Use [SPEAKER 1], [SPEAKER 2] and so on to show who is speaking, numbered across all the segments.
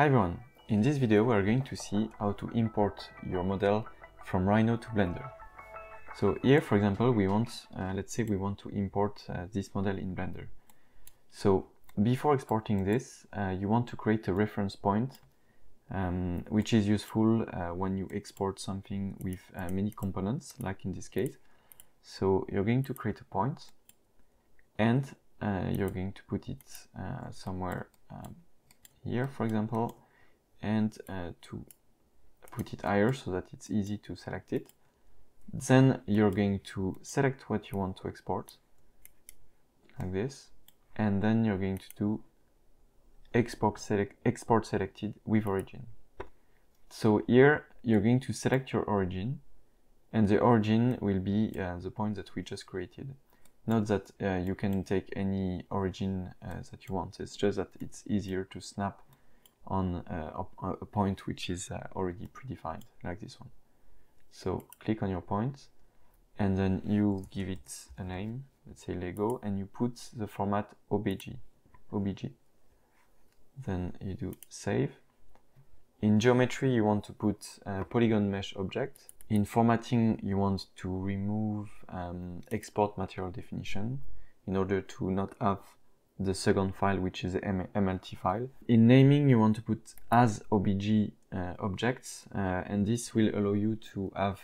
[SPEAKER 1] Hi everyone, in this video we are going to see how to import your model from Rhino to Blender. So here for example we want, uh, let's say we want to import uh, this model in Blender. So before exporting this uh, you want to create a reference point um, which is useful uh, when you export something with uh, many components like in this case. So you're going to create a point and uh, you're going to put it somewhere um, here for example and uh, to put it higher so that it's easy to select it. Then you're going to select what you want to export like this. And then you're going to do export select export selected with origin. So here you're going to select your origin and the origin will be uh, the point that we just created Note that uh, you can take any origin uh, that you want. It's just that it's easier to snap on uh, a, a, point which is uh, already predefined, like this one. So click on your point, and then you give it a name, let's say Lego, and you put the format OBJ. OBJ. Then you do save. In geometry, you want to put a polygon mesh object, in formatting, you want to remove um, export material definition in order to not have the second file, which is the MLT file. In naming, you want to put as OBJ uh, objects, uh, and this will allow you to have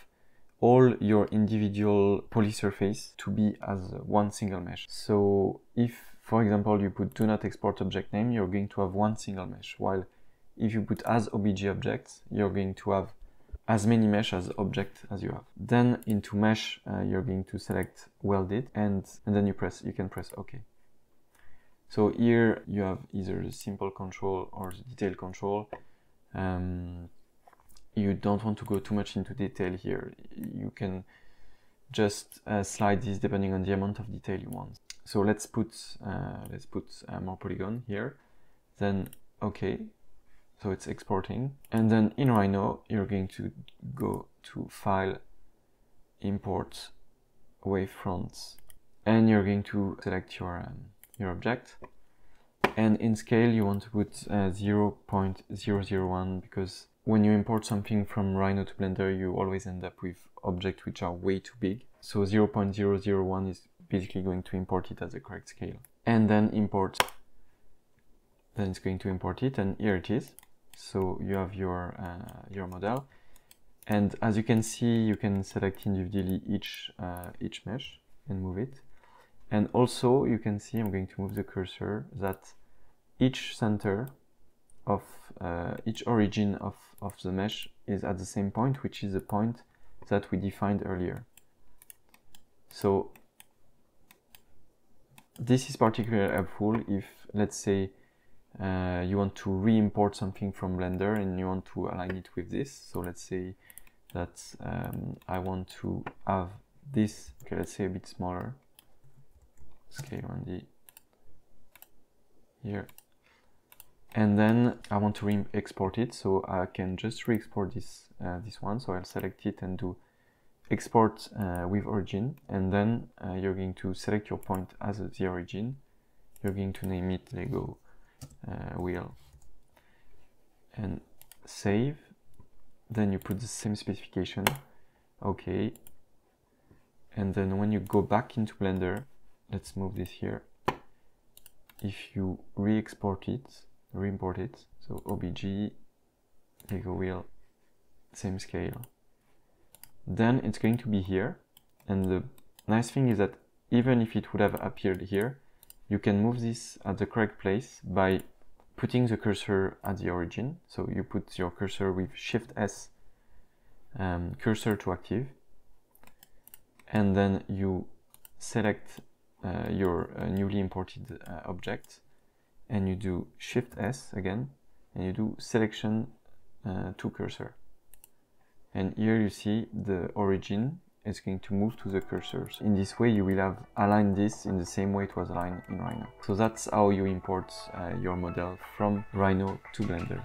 [SPEAKER 1] all your individual polysurface to be as one single mesh. So if, for example, you put do not export object name, you're going to have one single mesh, while if you put as OBJ objects, you're going to have as many mesh as object as you have. Then into mesh, uh, you're going to select welded and, and then you press, you can press OK. So here you have either the simple control or the detail control. Um, you don't want to go too much into detail here. You can just uh, slide this depending on the amount of detail you want. So let's put uh, let's put more polygon here. Then OK, so it's exporting. And then in Rhino you're going to go to file import wavefronts and you're going to select your um, your object. And in scale you want to put uh, 0.001 because when you import something from Rhino to Blender you always end up with objects which are way too big. So 0.001 is basically going to import it at the correct scale. And then import then it's going to import it and here it is so you have your uh, your model. And as you can see you can select individually each uh, each mesh and move it. And also you can see I'm going to move the cursor that each center of uh, each origin of, of the mesh is at the same point which is the point that we defined earlier. So this is particularly helpful if let's say uh, you want to re-import something from Blender and you want to align it with this. So let's say that um, I want to have this, okay, let's say a bit smaller, scale on the here. And then I want to re-export it, so I can just re-export this, uh, this one. So I'll select it and do export uh, with origin. And then uh, you're going to select your point as the origin. You're going to name it Lego uh, wheel and save. Then you put the same specification okay and then when you go back into blender let's move this here. If you re-export it re-import it so obj lego wheel same scale. Then it's going to be here. And the nice thing is that even if it would have appeared here you can move this at the correct place by putting the cursor at the origin. So you put your cursor with Shift S um, cursor to active and then you select uh, your uh, newly imported uh, object and you do Shift S again and you do selection uh, to cursor and here you see the origin is going to move to the cursors. In this way you will have aligned this in the same way it was aligned in Rhino. So that's how you import uh, your model from Rhino to Blender.